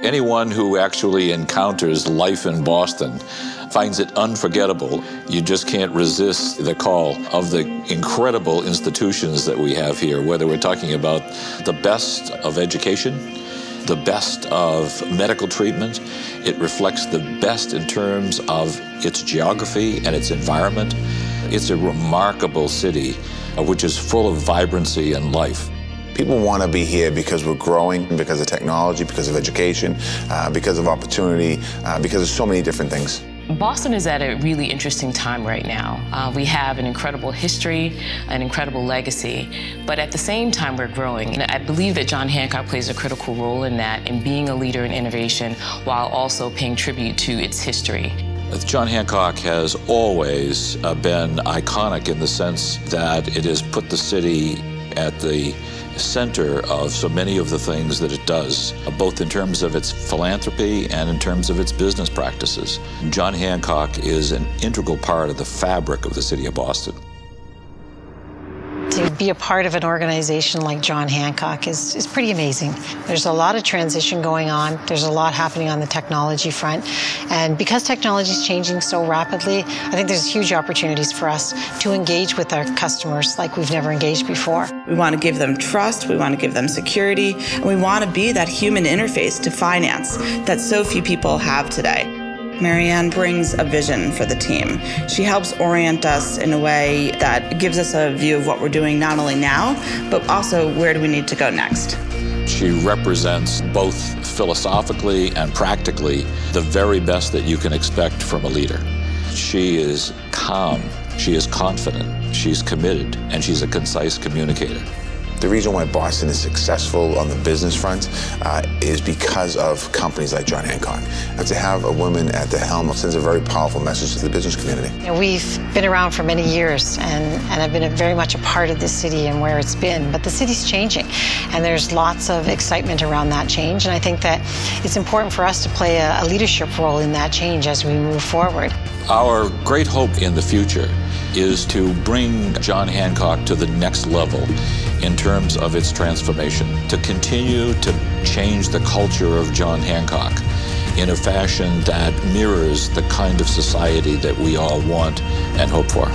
Anyone who actually encounters life in Boston finds it unforgettable. You just can't resist the call of the incredible institutions that we have here, whether we're talking about the best of education, the best of medical treatment. It reflects the best in terms of its geography and its environment. It's a remarkable city uh, which is full of vibrancy and life. People want to be here because we're growing, because of technology, because of education, uh, because of opportunity, uh, because of so many different things. Boston is at a really interesting time right now. Uh, we have an incredible history, an incredible legacy, but at the same time, we're growing. And I believe that John Hancock plays a critical role in that, in being a leader in innovation while also paying tribute to its history. John Hancock has always uh, been iconic in the sense that it has put the city at the center of so many of the things that it does, both in terms of its philanthropy and in terms of its business practices. John Hancock is an integral part of the fabric of the city of Boston to be a part of an organization like John Hancock is, is pretty amazing. There's a lot of transition going on. There's a lot happening on the technology front. And because technology is changing so rapidly, I think there's huge opportunities for us to engage with our customers like we've never engaged before. We want to give them trust, we want to give them security, and we want to be that human interface to finance that so few people have today. Marianne brings a vision for the team. She helps orient us in a way that gives us a view of what we're doing not only now, but also where do we need to go next. She represents both philosophically and practically the very best that you can expect from a leader. She is calm, she is confident, she's committed, and she's a concise communicator. The reason why Boston is successful on the business front uh, is because of companies like John Hancock. And to have a woman at the helm sends a very powerful message to the business community. You know, we've been around for many years, and, and I've been a, very much a part of this city and where it's been. But the city's changing, and there's lots of excitement around that change. And I think that it's important for us to play a, a leadership role in that change as we move forward. Our great hope in the future is to bring John Hancock to the next level in terms of its transformation, to continue to change the culture of John Hancock in a fashion that mirrors the kind of society that we all want and hope for.